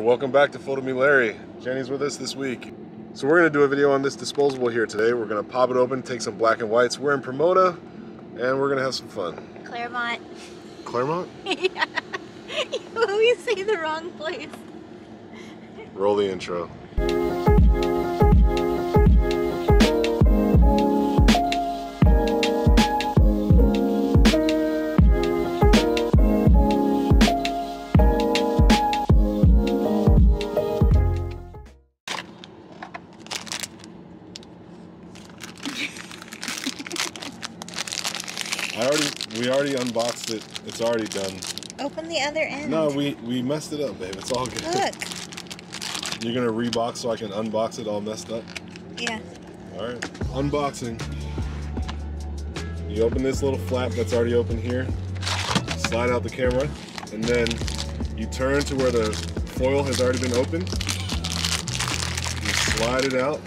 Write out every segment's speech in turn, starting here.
Welcome back to Photo Me Larry. Jenny's with us this week. So we're gonna do a video on this disposable here today. We're gonna pop it open, take some black and whites. We're in Pomona, and we're gonna have some fun. Claremont. Claremont? yeah. You always say the wrong place. Roll the intro. I already, we already unboxed it. It's already done. Open the other end. No, we we messed it up, babe. It's all good. Look. You're gonna rebox so I can unbox it all messed up. Yeah. All right, unboxing. You open this little flap that's already open here. Slide out the camera, and then you turn to where the foil has already been opened. You slide it out.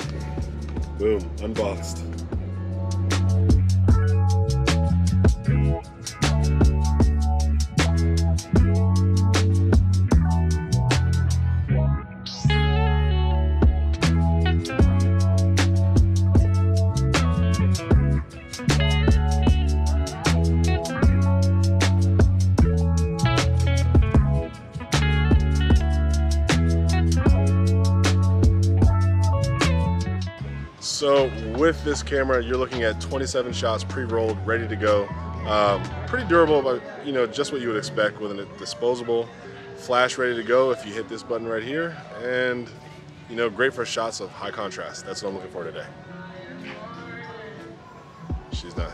Boom, unboxed. So with this camera, you're looking at 27 shots pre-rolled, ready to go. Um, pretty durable, but you know just what you would expect with a disposable flash ready to go. If you hit this button right here, and you know great for shots of high contrast. That's what I'm looking for today. She's not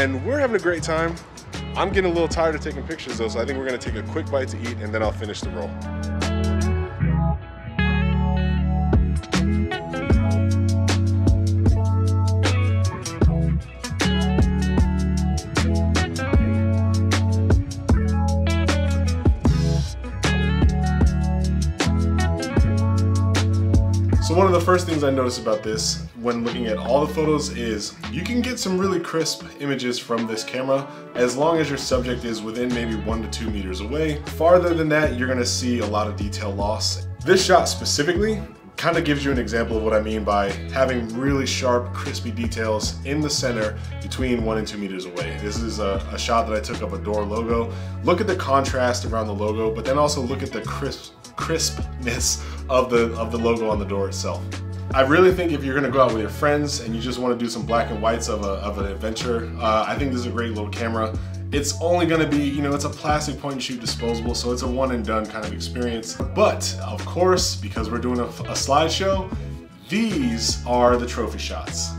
and we're having a great time. I'm getting a little tired of taking pictures though, so I think we're gonna take a quick bite to eat and then I'll finish the roll. So one of the first things I noticed about this when looking at all the photos is you can get some really crisp images from this camera as long as your subject is within maybe one to two meters away. Farther than that, you're gonna see a lot of detail loss. This shot specifically kind of gives you an example of what I mean by having really sharp, crispy details in the center between one and two meters away. This is a, a shot that I took of a door logo. Look at the contrast around the logo, but then also look at the crisp crispness of the of the logo on the door itself. I really think if you're gonna go out with your friends and you just wanna do some black and whites of, a, of an adventure, uh, I think this is a great little camera. It's only gonna be, you know, it's a plastic point and shoot disposable, so it's a one and done kind of experience. But of course, because we're doing a, a slideshow, these are the trophy shots.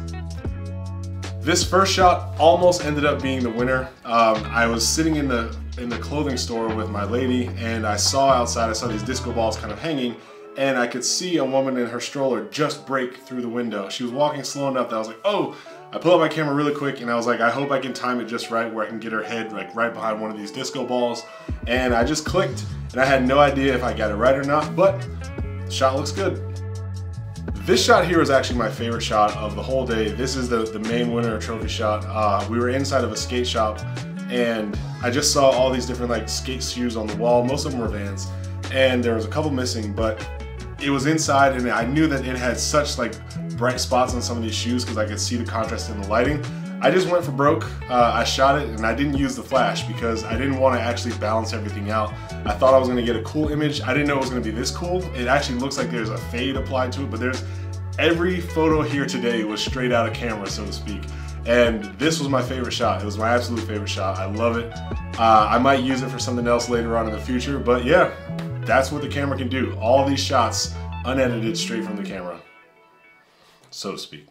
This first shot almost ended up being the winner. Um, I was sitting in the in the clothing store with my lady and I saw outside, I saw these disco balls kind of hanging and I could see a woman in her stroller just break through the window. She was walking slow enough that I was like, oh, I pulled out my camera really quick and I was like, I hope I can time it just right where I can get her head like right behind one of these disco balls. And I just clicked and I had no idea if I got it right or not, but the shot looks good. This shot here is actually my favorite shot of the whole day. This is the, the main winner trophy shot. Uh, we were inside of a skate shop and I just saw all these different like skate shoes on the wall. Most of them were Vans and there was a couple missing, but it was inside and I knew that it had such like bright spots on some of these shoes because I could see the contrast in the lighting. I just went for broke. Uh, I shot it and I didn't use the flash because I didn't want to actually balance everything out. I thought I was going to get a cool image. I didn't know it was going to be this cool. It actually looks like there's a fade applied to it, but there's every photo here today was straight out of camera, so to speak. And this was my favorite shot. It was my absolute favorite shot. I love it. Uh, I might use it for something else later on in the future, but yeah, that's what the camera can do. All these shots unedited straight from the camera, so to speak.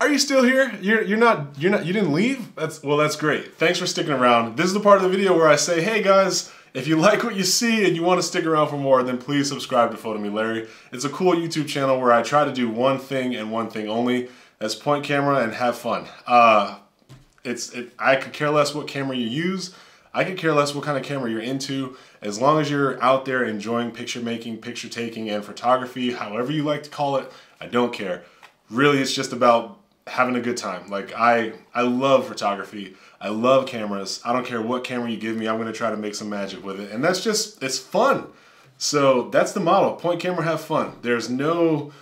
Are you still here? You're you're not you're not you didn't leave? That's well that's great. Thanks for sticking around. This is the part of the video where I say, hey guys, if you like what you see and you want to stick around for more, then please subscribe to Photo Me Larry. It's a cool YouTube channel where I try to do one thing and one thing only. That's point camera and have fun. Uh, it's it, I could care less what camera you use. I could care less what kind of camera you're into. As long as you're out there enjoying picture making, picture taking, and photography, however you like to call it, I don't care. Really, it's just about having a good time. Like I, I love photography. I love cameras. I don't care what camera you give me. I'm gonna try to make some magic with it, and that's just it's fun. So that's the model. Point camera, have fun. There's no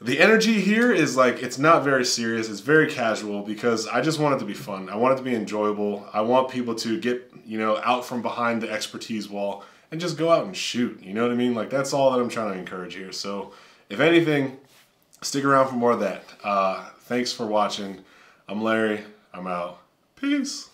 the energy here is like it's not very serious it's very casual because i just want it to be fun i want it to be enjoyable i want people to get you know out from behind the expertise wall and just go out and shoot you know what i mean like that's all that i'm trying to encourage here so if anything stick around for more of that uh, Thanks for watching. I'm Larry. I'm out. Peace.